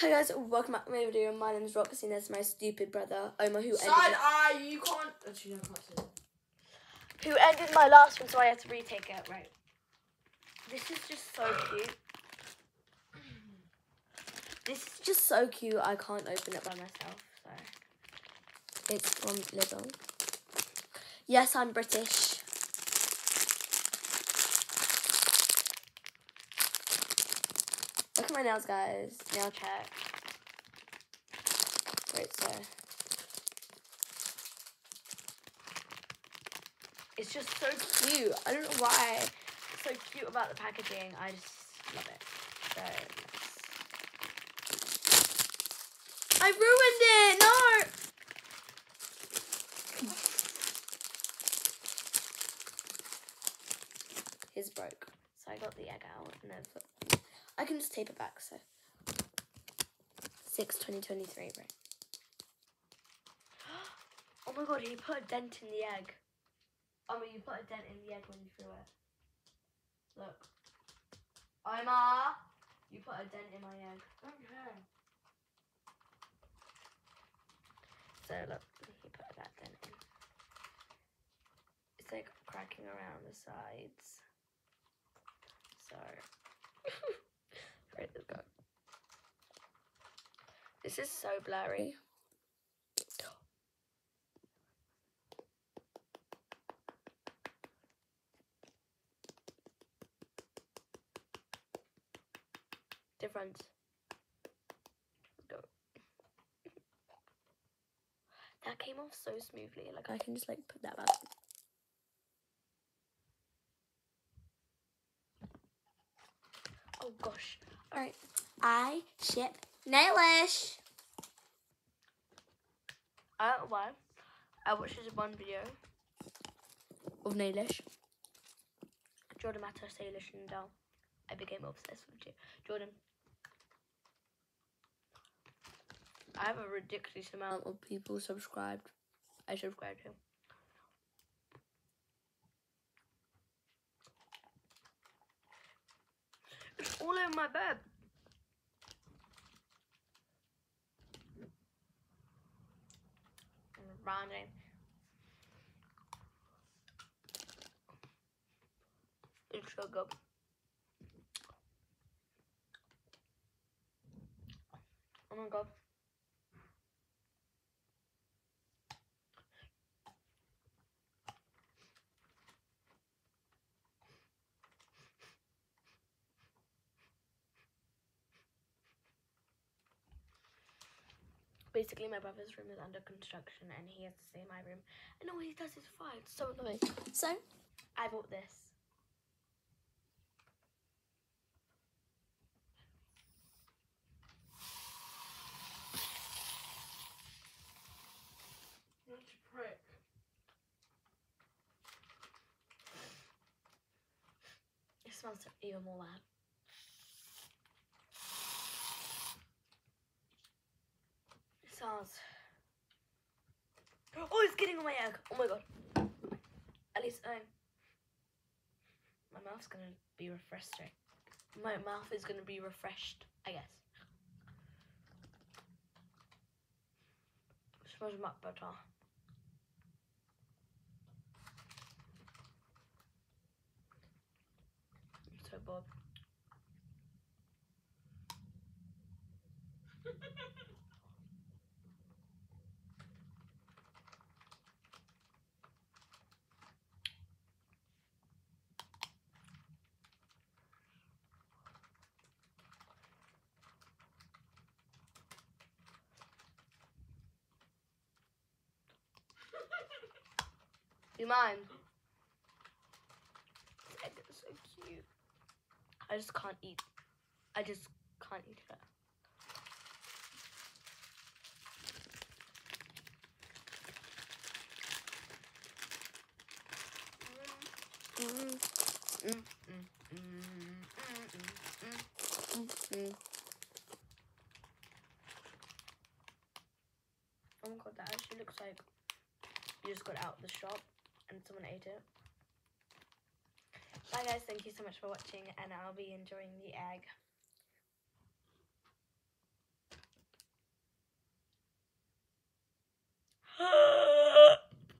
Hi guys, welcome back to my video. My name is Roxy and my stupid brother, Omar, who Side ended, eye, you can't. Actually, no, I can't who ended my last one, so I had to retake it. Right. This is just so cute. This is just so cute, I can't open it by myself. So. It's from Lidl. Yes, I'm British. Look at my nails, guys. Nail check. Wait, so. It's just so cute. I don't know why. It's so cute about the packaging. I just love it. So. I ruined it! No! His broke. So I got the egg out and then put. I can just tape it back, so. 6 2023, right? Oh my god, he put a dent in the egg. I mean, you put a dent in the egg when you threw it. Look. Omar, you put a dent in my egg. Okay. So look, he put that dent in. It's like cracking around the sides. So, where did it go? This is so blurry. Difference. Go. That came off so smoothly. Like I can just like put that back. Oh gosh. Alright. I ship Nailish. I don't know why. I watched this one video of Nailish. Jordan Matter, Ailish and Dell. I became obsessed with J- Jordan. I have a ridiculous amount of people subscribed. I subscribed to. It's all over my bed. Branding. It's so good. Oh my god. Basically, my brother's room is under construction and he has to stay in my room. And all he does is fight. It's so annoying. So, I bought this. Not prick. It smells even more bad. Smells. Oh, it's getting on my egg. Oh my god. At least I. My mouth's gonna be refreshed. My mouth is gonna be refreshed, I guess. smells much better. I'm so bored. You mine. This egg is so cute. I just can't eat. I just can't eat it. Oh my god, that actually looks like you just got out of the shop and someone ate it. Bye guys, thank you so much for watching and I'll be enjoying the egg.